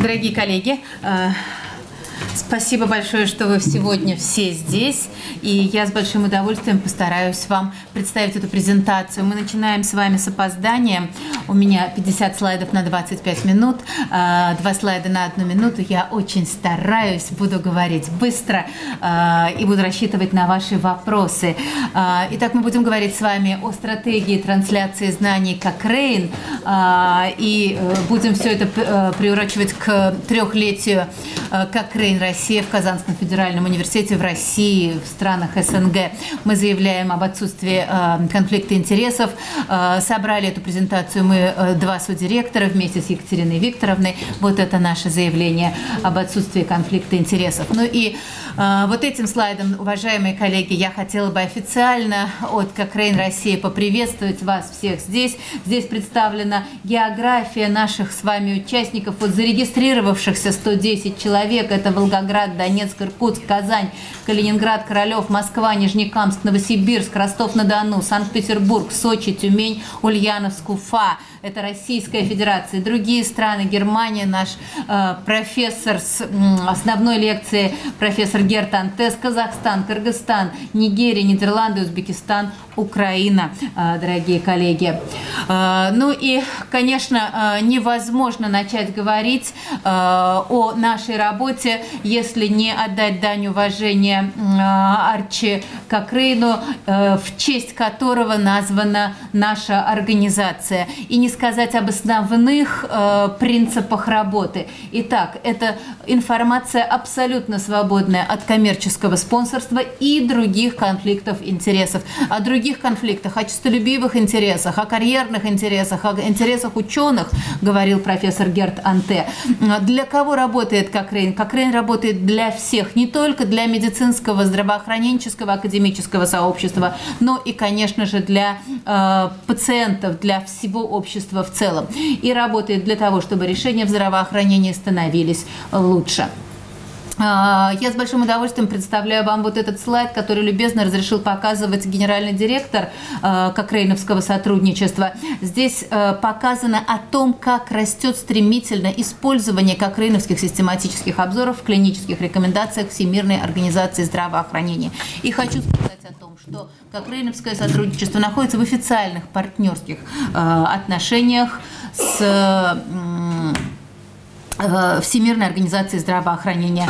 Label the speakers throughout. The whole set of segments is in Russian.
Speaker 1: Дорогие коллеги, э, Спасибо большое, что вы сегодня все здесь. И я с большим удовольствием постараюсь вам представить эту презентацию. Мы начинаем с вами с опозданием. У меня 50 слайдов на 25 минут, а, два слайда на одну минуту. Я очень стараюсь, буду говорить быстро а, и буду рассчитывать на ваши вопросы. А, итак, мы будем говорить с вами о стратегии трансляции знаний как Рейн. И э, будем все это э, приурочивать к трехлетию э, как Рейн Россия в Казанском федеральном университете в России, в странах СНГ. Мы заявляем об отсутствии э, конфликта интересов. Э, собрали эту презентацию мы э, два суддиректора вместе с Екатериной Викторовной. Вот это наше заявление об отсутствии конфликта интересов. Ну и вот этим слайдом, уважаемые коллеги, я хотела бы официально от Кокрейн России поприветствовать вас всех здесь. Здесь представлена география наших с вами участников, вот зарегистрировавшихся 110 человек. Это Волгоград Волгоград, Донецк, Иркутск, Казань, Калининград, Королев, Москва, Нижнекамск, Новосибирск, Ростов-на-Дону, Санкт-Петербург, Сочи, Тюмень, Ульяновск, Уфа. Это Российская Федерация. Другие страны, Германия, наш э, профессор с э, основной лекции, профессор Герт Антес, Казахстан, Кыргызстан, Нигерия, Нидерланды, Узбекистан, Украина, э, дорогие коллеги. Э, ну и, конечно, э, невозможно начать говорить э, о нашей работе, если не отдать дань уважения Арчи Кокрейну, э, в честь которого названа наша организация, и не сказать об основных э, принципах работы. Итак, это информация абсолютно свободная от коммерческого спонсорства и других конфликтов интересов. О других конфликтах, о честолюбивых интересах, о карьерных интересах, о интересах ученых, говорил профессор Герд Антес. Для кого работает Кокрейн? Кокрейн работает для всех, не только для медицинского, здравоохраненческого, академического сообщества, но и, конечно же, для э, пациентов, для всего общества в целом. И работает для того, чтобы решения в здравоохранении становились лучше. А, я с большим удовольствием представляю вам вот этот слайд, который любезно разрешил показывать генеральный директор а, Кокрейновского сотрудничества. Здесь а, показано о том, как растет стремительно использование кокрейновских систематических обзоров в клинических рекомендациях Всемирной организации здравоохранения. И хочу сказать о том, что Кокрейновское сотрудничество находится в официальных партнерских отношениях с Всемирной организации здравоохранения.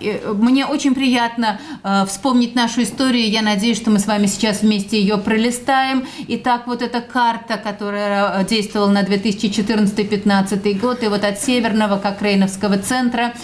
Speaker 1: Э, мне очень приятно э, вспомнить нашу историю. Я надеюсь, что мы с вами сейчас вместе ее пролистаем. Итак, вот эта карта, которая действовала на 2014-2015 год, и вот от Северного Кокрейновского центра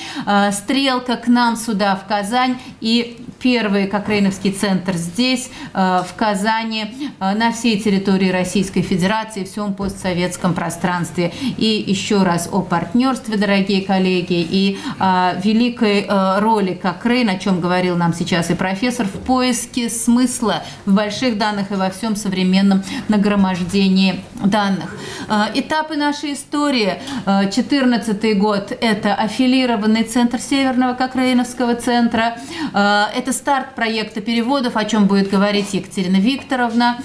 Speaker 1: стрелка к нам сюда, в Казань, и первый Кокрейновский центр здесь, в Казани, на всей территории Российской Федерации, всем постсоветском пространстве. И еще раз о партнерстве партнерстве, дорогие коллеги, и э, великой э, роли как Рейн, о чем говорил нам сейчас и профессор, в поиске смысла в больших данных и во всем современном нагромождении данных. Э, этапы нашей истории. 14 э, год – это аффилированный центр Северного Кокрейновского центра. Э, это старт проекта переводов, о чем будет говорить Екатерина Викторовна.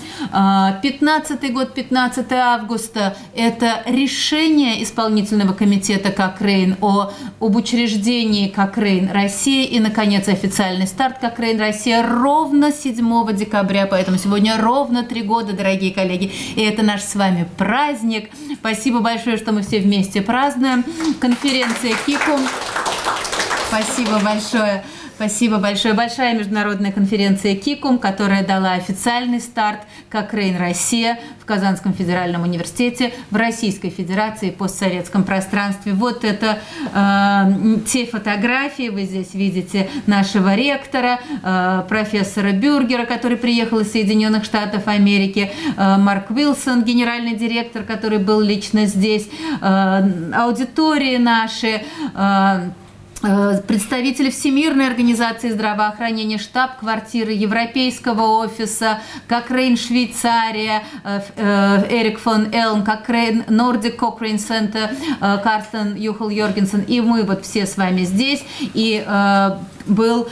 Speaker 1: 15 год, 15 августа – это решение исполнительного комитета это Кокрейн, о, об учреждении Кокрейн России и, наконец, официальный старт Кокрейн Россия ровно 7 декабря, поэтому сегодня ровно три года, дорогие коллеги, и это наш с вами праздник. Спасибо большое, что мы все вместе празднуем. Конференция КИКУ. Спасибо большое. Спасибо большое. Большая международная конференция КИКУМ, которая дала официальный старт как Рейн Россия в Казанском федеральном университете, в Российской Федерации, постсоветском пространстве. Вот это э, те фотографии, вы здесь видите нашего ректора, э, профессора Бюргера, который приехал из Соединенных Штатов Америки, э, Марк Уилсон, генеральный директор, который был лично здесь, э, аудитории наши, э, представители Всемирной организации здравоохранения, штаб-квартиры Европейского офиса, Кокрейн Швейцария, э, э, Эрик фон Элм, Кокрейн Нордик Кокрейн Центр, Карстен Юхл Йоргенсен, и мы вот все с вами здесь. И был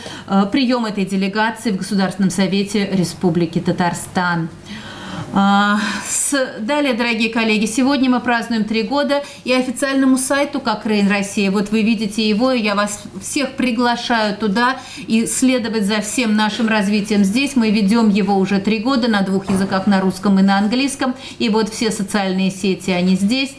Speaker 1: прием этой делегации в Государственном совете Республики Татарстан. А, далее, дорогие коллеги, сегодня мы празднуем три года и официальному сайту как Рейн Россия. Вот вы видите его, я вас всех приглашаю туда и следовать за всем нашим развитием здесь. Мы ведем его уже три года на двух языках, на русском и на английском. И вот все социальные сети, они здесь.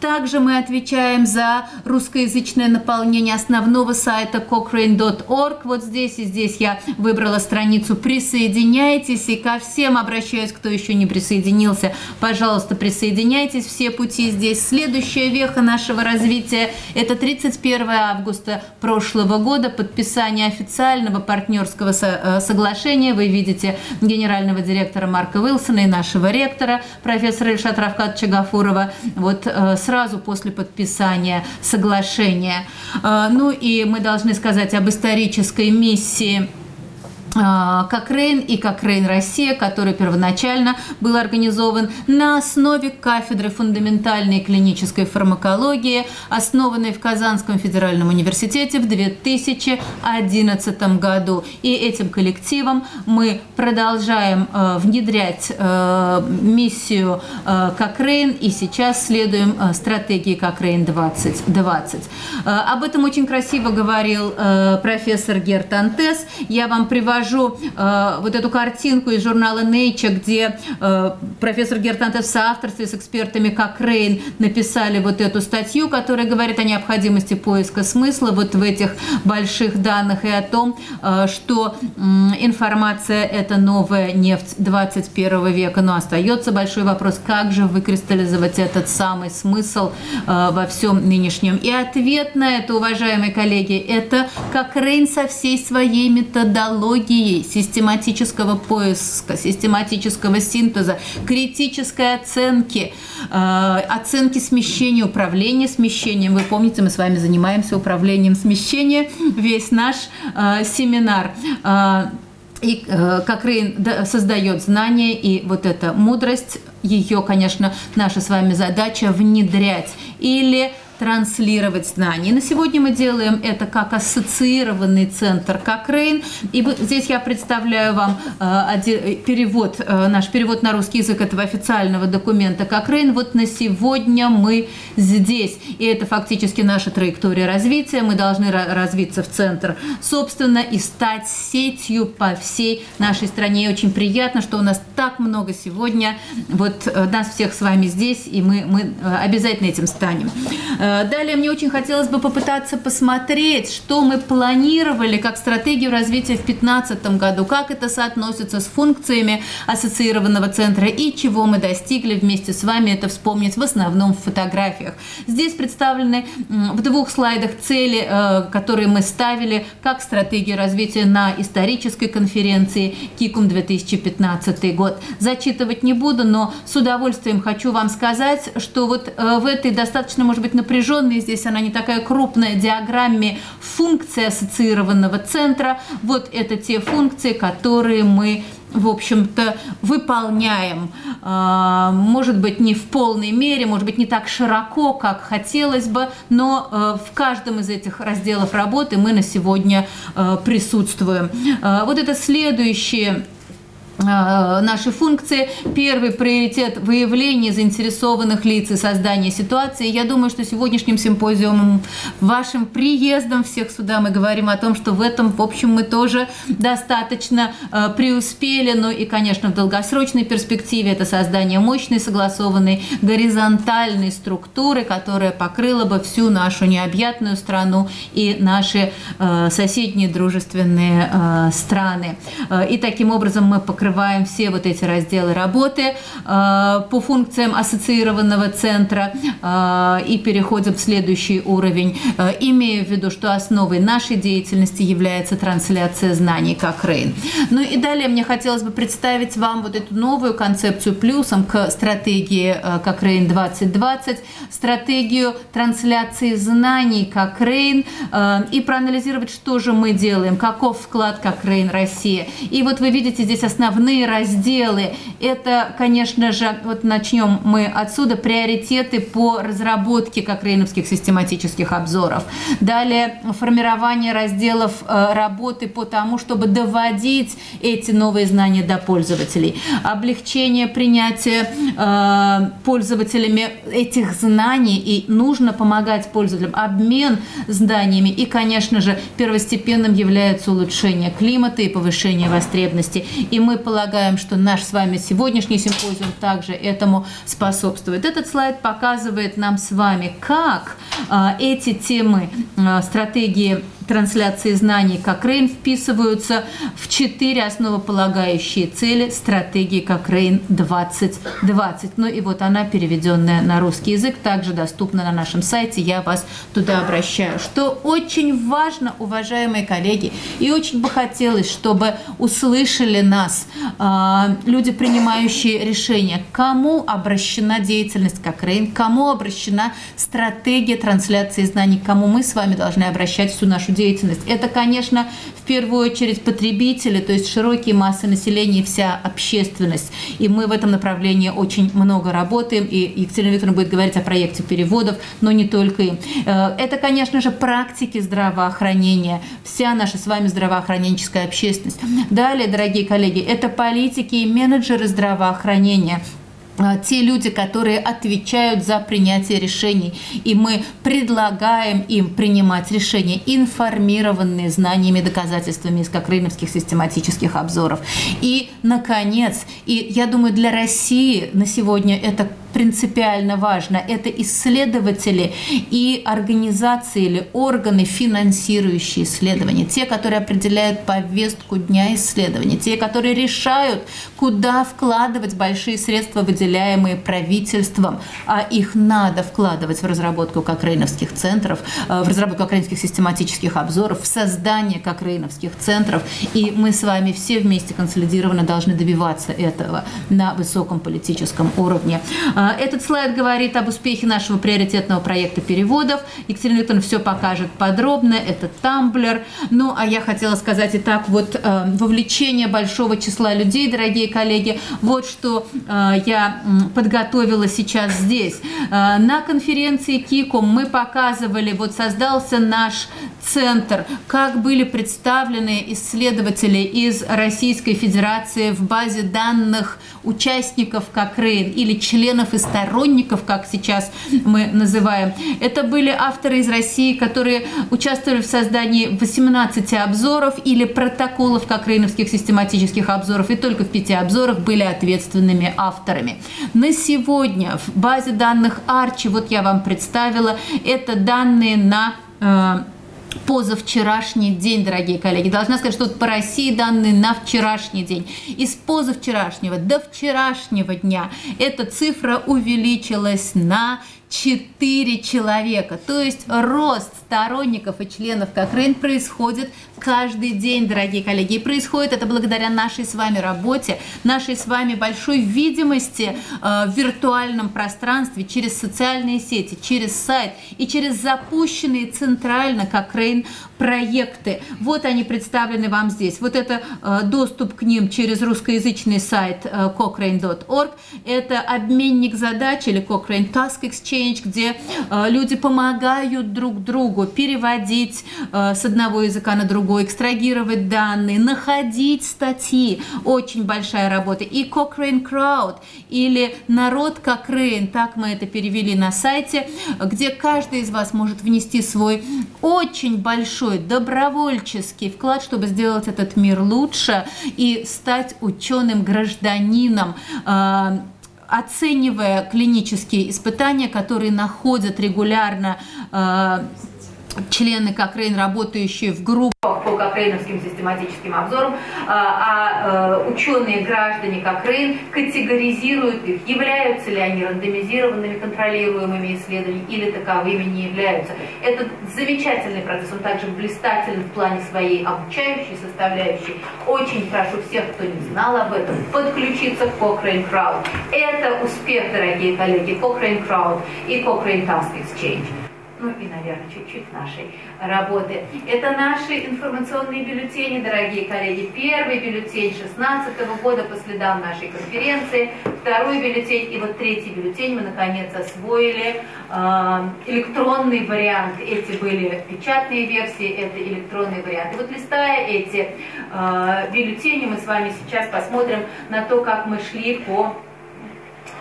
Speaker 1: Также мы отвечаем за русскоязычное наполнение основного сайта cochrane.org. Вот здесь и здесь я выбрала страницу «Присоединяйтесь». И ко всем обращаюсь, кто еще не присоединился. Пожалуйста, присоединяйтесь. Все пути здесь. Следующая веха нашего развития – это 31 августа прошлого года. Подписание официального партнерского э, соглашения. Вы видите генерального директора Марка Уилсона и нашего ректора, профессора Ильшат Равкат Чагафурова. Вот э, сразу после подписания соглашения. А, ну и мы должны сказать об исторической миссии Кокрейн и Кокрейн Россия, который первоначально был организован на основе кафедры фундаментальной клинической фармакологии, основанной в Казанском федеральном университете в 2011 году. И этим коллективом мы продолжаем э, внедрять э, миссию э, Кокрейн и сейчас следуем э, стратегии Кокрейн 2020. Э, об этом очень красиво говорил профессор Герт Антес. Я вам привожу покажу э, вот эту картинку из журнала Nature, где э, профессор Гертантов в соавторстве с экспертами как Рейн написали вот эту статью, которая говорит о необходимости поиска смысла вот в этих больших данных и о том, э, что э, информация – это новая нефть 21 века. Но остается большой вопрос, как же выкристаллизовать этот самый смысл э, во всем нынешнем. И ответ на это, уважаемые коллеги, это как Рейн со всей своей методологией методологией систематического поиска, систематического синтеза, критической оценки, э, оценки смещения, управления смещением. Вы помните, мы с вами занимаемся управлением смещения, весь наш э, семинар. Э, и э, как Рейн создает знания, и вот эта мудрость, ее, конечно, наша с вами задача внедрять или транслировать знания. На сегодня мы делаем это как ассоциированный центр Кокрейн. И здесь я представляю вам э, перевод, э, наш перевод на русский язык этого официального документа Кокрейн. Вот на сегодня мы здесь. И это фактически наша траектория развития. Мы должны развиться в центр, собственно, и стать сетью по всей нашей стране. И очень приятно, что у нас так много сегодня. Вот э, нас всех с вами здесь, и мы, мы обязательно этим станем. Э, далее мне очень хотелось бы попытаться посмотреть, что мы планировали как стратегию развития в 2015 году, как это соотносится с функциями ассоциированного центра и чего мы достигли вместе с вами, это вспомнить в основном в фотографиях. Здесь представлены в двух слайдах цели, э, которые мы ставили как стратегию развития на исторической конференции КИКУМ 2015 год. Зачитывать не буду, но с удовольствием хочу вам сказать, что вот э, в этой достаточно, может быть, напряженной напряженной, здесь она не такая крупная, диаграмме функции ассоциированного центра. Вот это те функции, которые мы в общем-то, выполняем. А, может быть, не в полной мере, может быть, не так широко, как хотелось бы, но э, в каждом из этих разделов работы мы на сегодня э, присутствуем. А, вот это следующее Э, наши функции. Первый приоритет – выявление заинтересованных лиц и создание ситуации. Я думаю, что сегодняшним симпозиумом, вашим приездом всех сюда мы говорим о том, что в этом, в общем, мы тоже достаточно э, преуспели. Ну и, конечно, в долгосрочной перспективе это создание мощной, согласованной, горизонтальной структуры, которая покрыла бы всю нашу необъятную страну и наши э, соседние дружественные страны. И таким образом мы покрываем закрываем все вот эти разделы работы по функциям ассоциированного центра и переходим в следующий уровень, имея в виду, что основой нашей деятельности является трансляция знаний как Рейн. Ну и далее мне хотелось бы представить вам вот эту новую концепцию плюсом к стратегии как Рейн 2020, стратегию трансляции знаний как Рейн и проанализировать, что же мы делаем, каков вклад как Рейн Россия. И вот вы видите здесь основные разделы. Это, конечно же, вот начнем мы отсюда, приоритеты по разработке как рейновских систематических обзоров. Далее формирование разделов э, работы по тому, чтобы доводить эти новые знания до пользователей. Облегчение принятия э, пользователями этих знаний и нужно помогать пользователям. Обмен знаниями и, конечно же, первостепенным является улучшение климата и повышение востребности. И мы полагаем, что наш с вами сегодняшний симпозиум также этому способствует. Этот слайд показывает нам с вами, как э, эти темы э, стратегии трансляции знаний Кокрейн вписываются в четыре основополагающие цели стратегии Кокрейн 2020. Ну и вот она, переведенная на русский язык, также доступна на нашем сайте. Я вас туда обращаю. Что очень важно, уважаемые коллеги, и очень бы хотелось, чтобы услышали нас э, люди, принимающие решения, кому обращена деятельность Кокрейн, кому обращена стратегия трансляции знаний, кому мы с вами должны обращать всю нашу деятельность. Это, конечно, в первую очередь потребители, то есть широкие массы населения и вся общественность. И мы в этом направлении очень много работаем, и Екатерина Викторовна будет говорить о проекте переводов, но не только им. Э, это, конечно же, практики здравоохранения, вся наша с вами здравоохраненческая общественность. Далее, дорогие коллеги, это политики и менеджеры здравоохранения – те люди, которые отвечают за принятие решений. И мы предлагаем им принимать решения, информированные знаниями, доказательствами из кокрейновских систематических обзоров. И, наконец, и я думаю, для России на сегодня это принципиально важно. Это исследователи и организации или органы, финансирующие исследования. Те, которые определяют повестку дня исследований. Те, которые решают, куда вкладывать большие средства, выделяемые правительством. А их надо вкладывать в разработку кокрейновских центров, э, в разработку кокрейновских систематических обзоров, в создание кокрейновских центров. И мы с вами все вместе консолидированно должны добиваться этого на высоком политическом уровне. А, этот слайд говорит об успехе нашего приоритетного проекта переводов. Екатерина Викторовна все покажет подробно. Это Тамблер. Ну, а я хотела сказать и так вот э, вовлечение большого числа людей, дорогие коллеги. Вот что э, я подготовила сейчас здесь. Э, на конференции КИКОМ мы показывали, вот создался наш центр, как были представлены исследователи из Российской Федерации в базе данных участников Кокрейн или членов и сторонников, как сейчас мы называем. Это были авторы из России, которые участвовали в создании 18 обзоров или протоколов кокрейновских систематических обзоров, и только в пяти обзорах были ответственными авторами. На сегодня в базе данных Арчи, вот я вам представила, это данные на э, позавчерашний день, дорогие коллеги. Должна сказать, что по России данные на вчерашний день. Из позавчерашнего до вчерашнего дня эта цифра увеличилась на 4 человека. То есть рост сторонников и членов Кокрейн происходит каждый день, дорогие коллеги. И происходит это благодаря нашей с вами работе, нашей с вами большой видимости э, в виртуальном пространстве через социальные сети, через сайт и через запущенные центрально Кокрейн проекты. Вот они представлены вам здесь. Вот это э, доступ к ним через русскоязычный сайт э, cochrane.org. Это обменник задач или Cochrane Task Exchange, где э, люди помогают друг другу переводить э, с одного языка на другой, экстрагировать данные, находить статьи. Очень большая работа. И Cochrane Crowd или Народ Cochrane, так мы это перевели на сайте, где каждый из вас может внести свой очень большой добровольческий вклад, чтобы сделать этот мир лучше и стать ученым гражданином а, оценивая клинические испытания, которые находят регулярно а, члены Кокрейн, работающие в группах по кокрейновским систематическим обзорам, а, а ученые граждане Кокрейн категоризируют их, являются ли они рандомизированными, контролируемыми исследованиями или таковыми не являются. Это замечательный процесс, он также блистателен в плане своей обучающей составляющей. Очень прошу всех, кто не знал об этом, подключиться к Cochrane Crowd. Это успех, дорогие коллеги, Cochrane Crowd и Cochrane Task Exchange ну и, наверное, чуть-чуть нашей работы. Это наши информационные бюллетени, дорогие коллеги. Первый бюллетень 16 -го года по следам нашей конференции, второй бюллетень и вот третий бюллетень мы, наконец, освоили. А, электронный вариант, эти были печатные версии, это электронный вариант. И вот листая эти а, бюллетени, мы с вами сейчас посмотрим на то, как мы шли по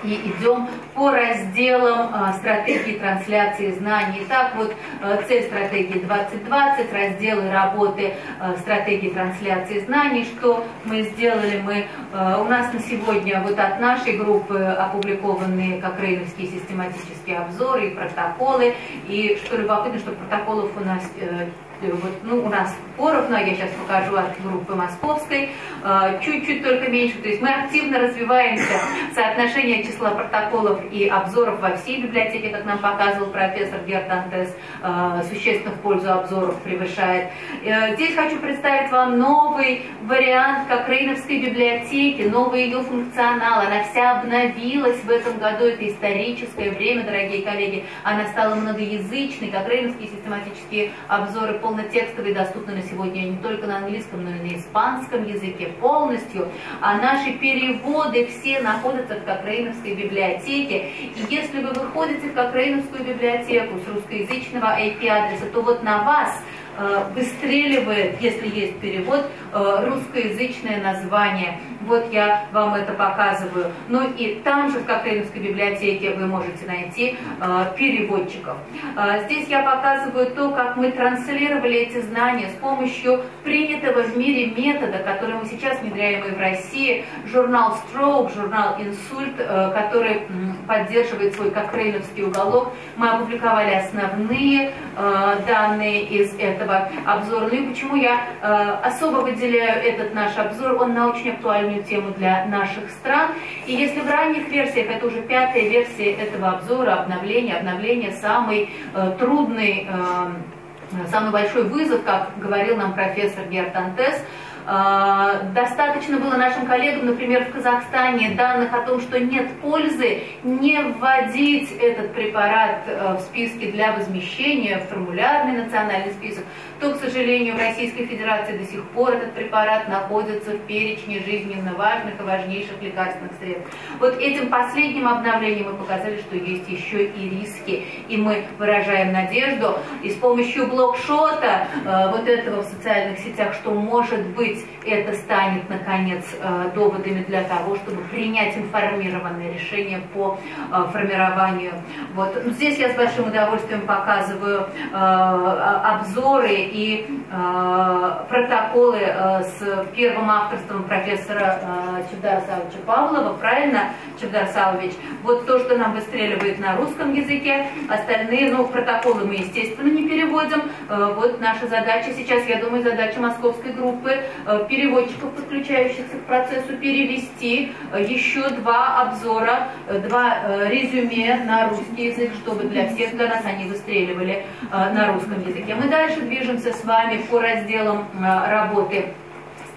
Speaker 1: и идем по разделам а, стратегии трансляции знаний. Так вот, а, цель стратегии 2020, разделы работы а, стратегии трансляции знаний. Что мы сделали? Мы, у нас на сегодня вот от нашей группы опубликованы как рейновские систематические обзоры и протоколы. И что любопытно, что протоколов у нас э, вот, ну, у нас поровну, я сейчас покажу от группы московской, э, чуть-чуть только меньше, то есть мы активно развиваемся, соотношение числа протоколов и обзоров во всей библиотеке, как нам показывал профессор Герт Антес, э, существенно в пользу обзоров превышает. Э, здесь хочу представить вам новый вариант Кокрейновской библиотеки, новый ее функционал, она вся обновилась в этом году, это историческое время, дорогие коллеги, она стала многоязычной, Кокрейновские систематические обзоры полнотекстовые, доступны на сегодня не только на английском, но и на испанском языке полностью. А наши переводы все находятся в Кокрейновской библиотеке. И если вы выходите в Кокрейновскую библиотеку с русскоязычного IP-адреса, то вот на вас выстреливает, если есть перевод, э, русскоязычное название вот я вам это показываю. Ну и там же в Кокрейновской библиотеке вы можете найти э, переводчиков. Э, здесь я показываю то, как мы транслировали эти знания с помощью принятого в мире метода, который мы сейчас внедряем и в России, журнал Stroke, журнал Инсульт, э, который э, поддерживает свой Кокрейновский уголок. Мы опубликовали основные э, данные из этого обзора. Ну и почему я э, особо выделяю этот наш обзор, он на очень актуальную тему для наших стран. И если в ранних версиях, это уже пятая версия этого обзора, обновления, обновление самый э, трудный, э, самый большой вызов, как говорил нам профессор Герт Антес, а, достаточно было нашим коллегам, например, в Казахстане, данных о том, что нет пользы не вводить этот препарат э, в списки для возмещения, в формулярный национальный список, то, к сожалению, в Российской Федерации до сих пор этот препарат находится в перечне жизненно важных и важнейших лекарственных средств. Вот этим последним обновлением мы показали, что есть еще и риски. И мы выражаем надежду и с помощью блокшота, э, вот этого в социальных сетях, что может быть быть, это станет, наконец, э, доводами для того, чтобы принять информированное решение по э, формированию. Вот. Здесь я с большим удовольствием показываю э, обзоры и протоколы с первым авторством профессора Чудара Савича Павлова, правильно, Чудар Савович? Вот то, что нам выстреливает на русском языке, остальные, ну, протоколы мы, естественно, не переводим. Вот наша задача сейчас, я думаю, задача московской группы переводчиков, подключающихся к процессу, перевести э, еще два обзора, э, два резюме на русский язык, чтобы для всех для нас они выстреливали на русском языке. Мы дальше движемся с вами по разделам работы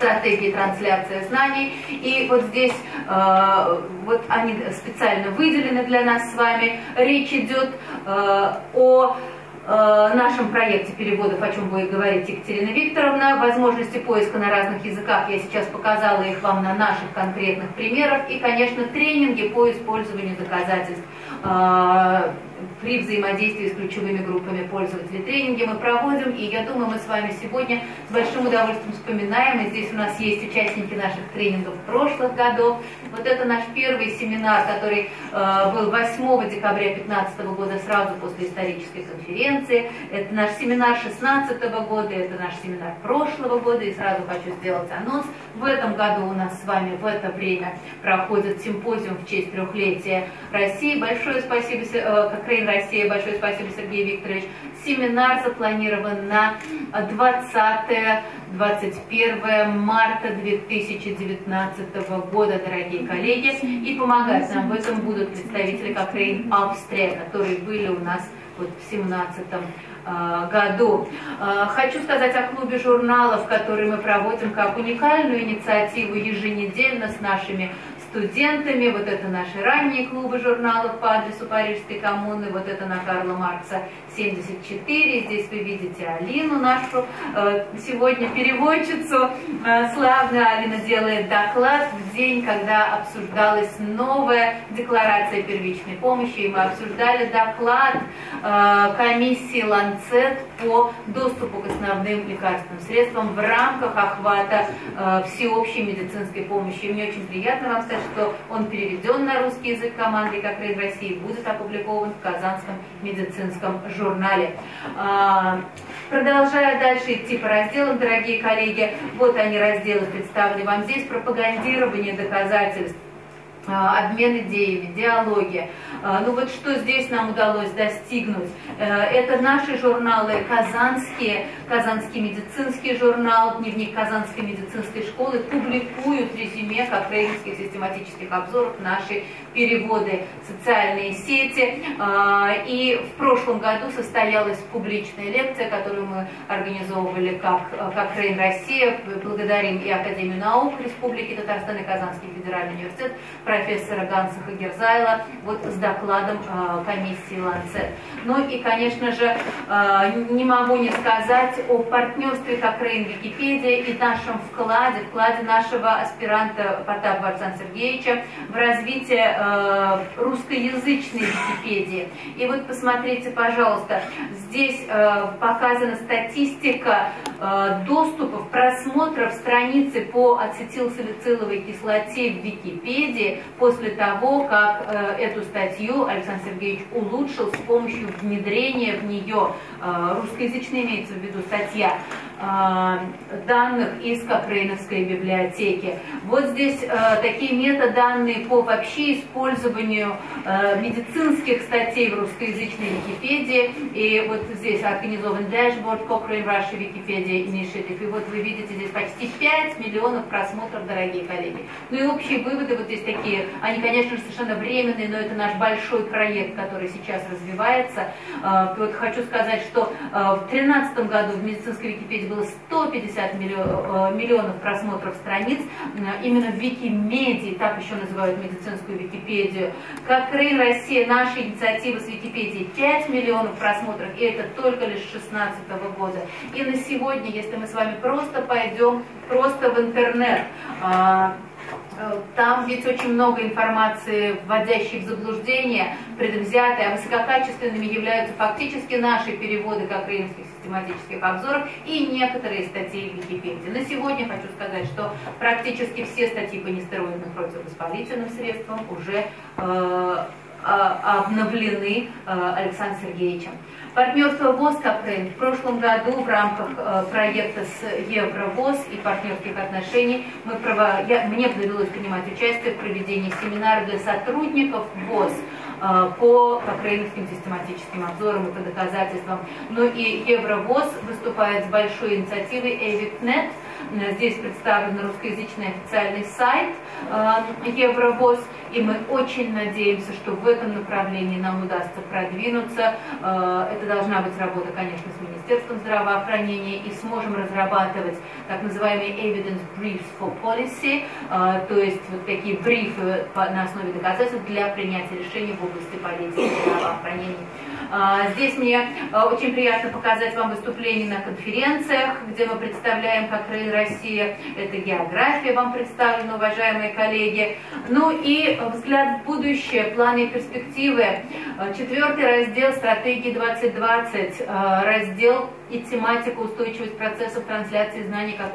Speaker 1: стратегии трансляции знаний. И вот здесь э, вот они специально выделены для нас с вами. Речь идет э, о Э, нашем проекте переводов, о чем будет говорить Екатерина Викторовна, возможности поиска на разных языках, я сейчас показала их вам на наших конкретных примерах, и, конечно, тренинги по использованию доказательств. Э, при взаимодействии с ключевыми группами пользователей. Тренинги мы проводим, и я думаю, мы с вами сегодня с большим удовольствием вспоминаем, и здесь у нас есть участники наших тренингов прошлых годов. Вот это наш первый семинар, который э, был 8 декабря 2015 года, сразу после исторической конференции. Это наш семинар 2016 года, это наш семинар прошлого года, и сразу хочу сделать анонс. В этом году у нас с вами в это время проходит симпозиум в честь трехлетия России. Большое спасибо, э, Кокрейн Россия. Большое спасибо, Сергей Викторович. Семинар запланирован на 20-21 марта 2019 года, дорогие коллеги. И помогать нам в этом будут представители Кокрейн Австрия, которые были у нас вот в 17 а, году. А, хочу сказать о клубе журналов, который мы проводим как уникальную инициативу еженедельно с нашими студентами. Вот это наши ранние клубы журналов по адресу Парижской коммуны. Вот это на Карла Маркса 74. Здесь вы видите Алину, нашу э, сегодня переводчицу. Э, славная Алина делает доклад в день, когда обсуждалась новая декларация первичной помощи. И мы обсуждали доклад э, комиссии Ланцет по доступу к основным лекарственным средствам в рамках охвата всеобщей медицинской помощи. И мне очень приятно вам сказать, что он переведен на русский язык команды «Как России» будет опубликован в Казанском медицинском журнале. А, продолжая дальше идти по разделам, дорогие коллеги, вот они разделы представлены вам здесь. Пропагандирование доказательств а, обмен идеями, диалоги. А, ну вот что здесь нам удалось достигнуть? Э, это наши журналы казанские, Казанский медицинский журнал, Дневник Казанской медицинской школы публикуют резюме кокрейнских систематических обзоров, наши переводы, социальные сети. А, и в прошлом году состоялась публичная лекция, которую мы организовывали как, Кокрейн Россия. Благодарим и Академию наук Республики Татарстан и Казанский федеральный университет профессора Ганса Хогерзайла вот с докладом э, комиссии Ланцет. Ну и, конечно же, э, не могу не сказать о партнерстве Кокрейн Википедия и нашем вкладе, вкладе нашего аспиранта Потапа Александра Сергеевича в развитие э, русскоязычной Википедии. И вот посмотрите, пожалуйста, здесь э, показана статистика э, доступов, просмотров страницы по ацетилсалициловой кислоте в Википедии после того, как эту статью Александр Сергеевич улучшил с помощью внедрения в нее, русскоязычная имеется в виду статья, данных из Кокрейновской библиотеки. Вот здесь э, такие метаданные по вообще использованию э, медицинских статей в русскоязычной Википедии. И вот здесь организован дашборд Cochrane Russia Wikipedia Initiative. И вот вы видите здесь почти 5 миллионов просмотров, дорогие коллеги. Ну и общие выводы вот здесь такие они, конечно совершенно временные, но это наш большой проект, который сейчас развивается. А, вот хочу сказать, что а, в 2013 году в медицинской Википедии было 150 а, миллионов просмотров страниц, именно в Викимедии, так еще называют медицинскую Википедию. Как Крейн Россия, наша инициатива с Википедией 5 миллионов просмотров, и это только лишь 2016 года. И на сегодня, если мы с вами просто пойдем просто в интернет, Э, там ведь очень много информации, вводящей в заблуждение, предвзятой, а высококачественными являются фактически наши переводы как римских систематических обзоров и некоторые статьи в Википедии. На сегодня хочу сказать, что практически все статьи по нестероидным противовоспалительным средствам уже э, обновлены э, Александром Сергеевичем. Партнерство ВОЗ Капрейн в прошлом году в рамках э, проекта с Евровоз и партнерских отношений мы право, я, мне довелось принимать участие в проведении семинара для сотрудников ВОЗ по кокрейнским систематическим обзорам и по доказательствам. Ну и Евровоз выступает с большой инициативой EvicNet. Здесь представлен русскоязычный официальный сайт э, Евровоз. И мы очень надеемся, что в этом направлении нам удастся продвинуться. Э, это должна быть работа, конечно, с Министерством здравоохранения и сможем разрабатывать так называемые evidence briefs for policy, э, то есть вот такие брифы на основе доказательств для принятия решений в области политики здравоохранения. А, здесь мне очень приятно показать вам выступления на конференциях, где мы представляем как Рейн Россия. Это география вам представлена, уважаемые коллеги. Ну и взгляд в будущее, планы и перспективы. А, четвертый раздел стратегии 2020, раздел и тематика устойчивость процессов трансляции знаний как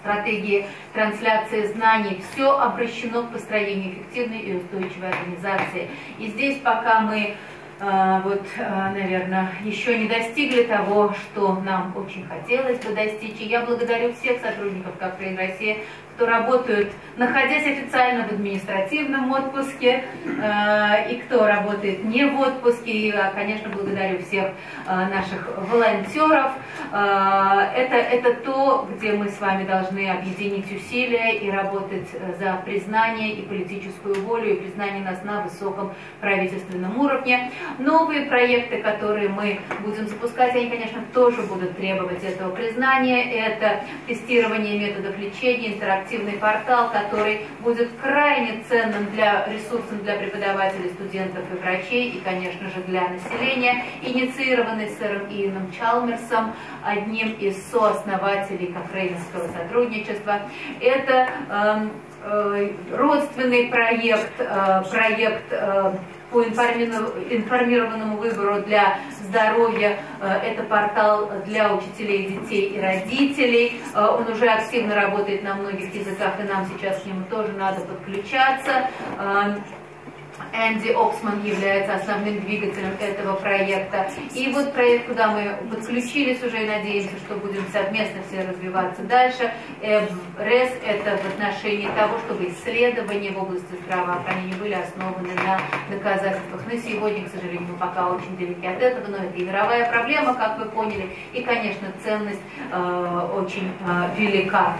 Speaker 1: стратегии трансляции знаний. Все обращено к построению эффективной и устойчивой организации. И здесь пока мы вот, наверное, еще не достигли того, что нам очень хотелось бы достичь. И я благодарю всех сотрудников Капрейн России, кто работают, находясь официально в административном отпуске, э, и кто работает не в отпуске. И, конечно, благодарю всех наших волонтеров. Это, это то, где мы с вами должны объединить усилия и работать за признание и политическую волю, и признание нас на высоком правительственном уровне. Новые проекты, которые мы будем запускать, они, конечно, тоже будут требовать этого признания. Это тестирование методов лечения, интерактивный портал, который будет крайне ценным для ресурсом для преподавателей, студентов и врачей, и, конечно же, для населения, инициированный сэром Иеном Чалмерсом, одним из сооснователей Кохрейнского сотрудничества. Это э, э, родственный проект, э, проект э, по информированному выбору для здоровья. Э, это портал для учителей, детей и родителей. Э, он уже активно работает на многих языках, и нам сейчас к нему тоже надо подключаться. Энди Оксман является основным двигателем этого проекта. И вот проект, куда мы подключились уже и надеемся, что будем совместно все развиваться дальше. РЭС – это в отношении того, чтобы исследования в области здравоохранения были основаны на доказательствах. Но сегодня, к сожалению, мы пока очень далеки от этого, но это и мировая проблема, как вы поняли, и, конечно, ценность э, очень э, велика.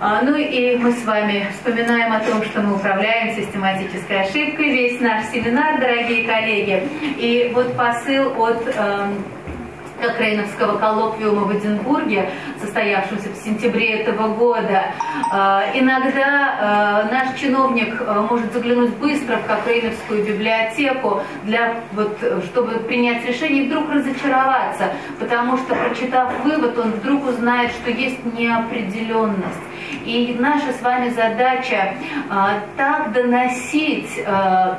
Speaker 1: А, ну и мы с вами вспоминаем о том, что мы управляем систематической ошибкой весь наш семинар, дорогие коллеги. И вот посыл от эм, Кокрейновского коллоквиума в Эдинбурге, состоявшегося в сентябре этого года. Э, иногда э, наш чиновник э, может заглянуть быстро в Кокрейновскую библиотеку, для, вот, чтобы принять решение и вдруг разочароваться, потому что, прочитав вывод, он вдруг узнает, что есть неопределенность. И наша с вами задача а, так доносить а,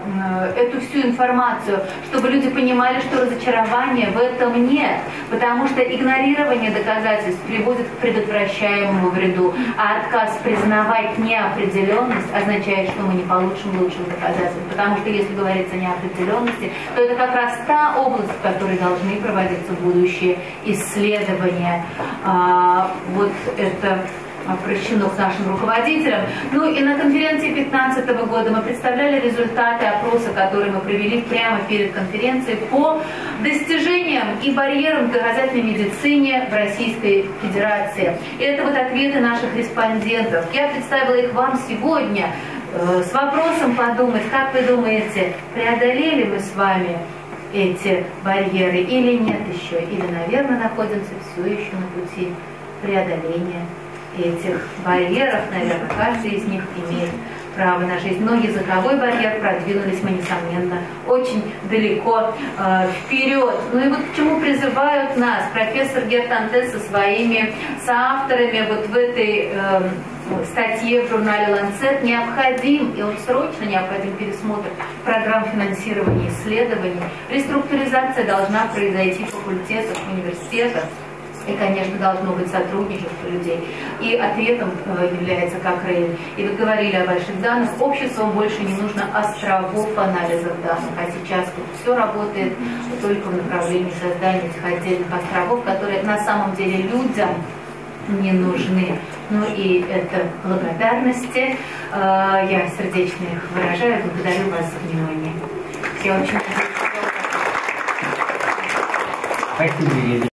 Speaker 1: эту всю информацию, чтобы люди понимали, что разочарования в этом нет, потому что игнорирование доказательств приводит к предотвращаемому вреду, а отказ признавать неопределенность означает, что мы не получим лучших доказательств, потому что если говорить о неопределенности, то это как раз та область, в которой должны проводиться будущие исследования. А, вот это обращено к нашим руководителям. Ну и на конференции 2015 года мы представляли результаты опроса, которые мы провели прямо перед конференцией по достижениям и барьерам в доказательной медицине в Российской Федерации. И это вот ответы наших респондентов. Я представила их вам сегодня э, с вопросом подумать, как вы думаете, преодолели мы с вами эти барьеры или нет еще, или, наверное, находимся все еще на пути преодоления этих барьеров, наверное, каждый из них имеет право на жизнь. Но языковой барьер продвинулись мы, несомненно, очень далеко э, вперед. Ну и вот к чему призывают нас профессор Гертанте со своими соавторами вот в этой э, статье в журнале Lancet необходим, и он срочно необходим пересмотр программ финансирования исследований. Реструктуризация должна произойти в факультетах, университетах, и, конечно, должно быть сотрудничество людей. И ответом э, является как Рейн. И вы говорили о больших данных. Обществу больше не нужно островов анализов данных. А сейчас тут все работает только в направлении создания этих отдельных островов, которые на самом деле людям не нужны. Ну и это благодарности. Э, я сердечно их выражаю. Благодарю вас за внимание. Я очень
Speaker 2: Спасибо,